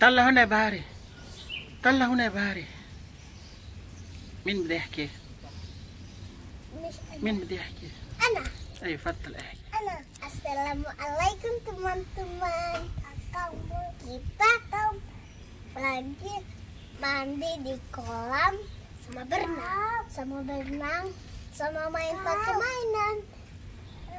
طلع هنا يا بهاري طلع هنا يا بهاري مين بده يحكي؟ مش أنا. مين بده يحكي؟ أنا ايوه فتل احكي أنا Assalamualaikum teman-teman Kita kan lagi mandi di kolam Sama berenang Sama berenang Sama main pakai mainan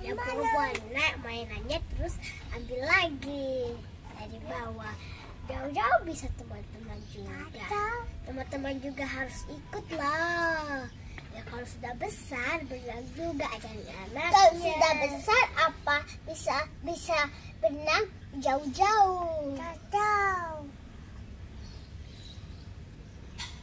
Yang perempuan naik mainannya terus ambil lagi Dari bawah Jauh-jauh bisa teman-teman juga Teman-teman juga harus ikut lah Ya kalau sudah besar berenang juga jadi anak. Kalau sudah besar apa bisa bisa berenang jauh-jauh. Jauh.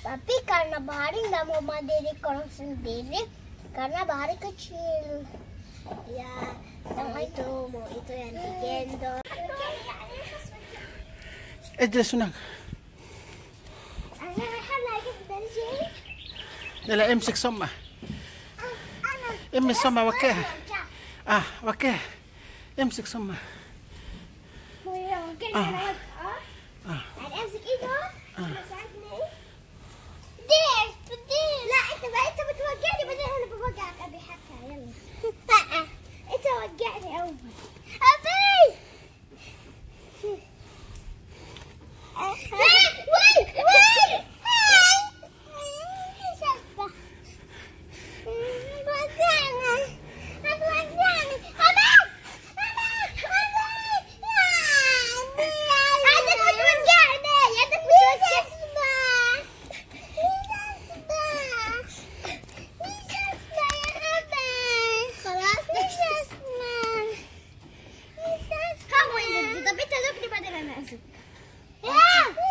Tapi karena Bahari nggak mau mandi di kolam sendiri karena Bahari kecil. Ya, mau itu mau itu yang digendong. اجلس هناك. أنا إيه؟ لا لا امسك صمة. امسك صمة وكيها. آه وكيها. امسك صمة. آه. آه. آه. يعني امسك ايده آه. لا أنت أنت بعدين أنا أبي يلا. آه، أنت أول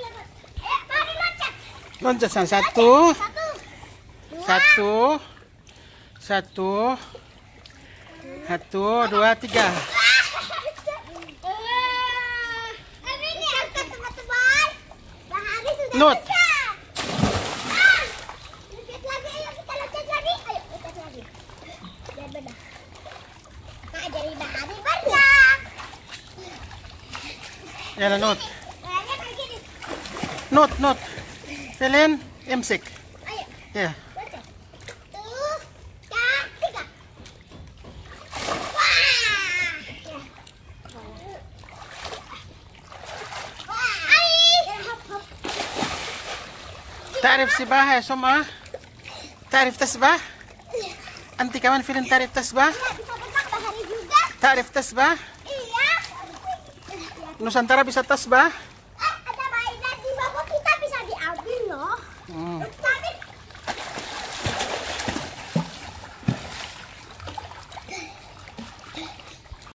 lewat. Ayo, mari loncat. satu Satu. Satu satu satu dua tiga Nut. berenang. ya not not not Selen emsik Ayo. ya Loncat. تعرف سباحة يا سمعة تعرف تسبح أنت كمان فين تعرف تسبح Iya, bisa berenang bahari juga. تعرف تسبح Iya. Nusantara bisa tasbah